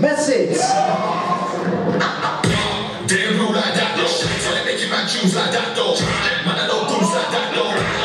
message. Damn like that though. Tell me make you like that. Man, I know like that though.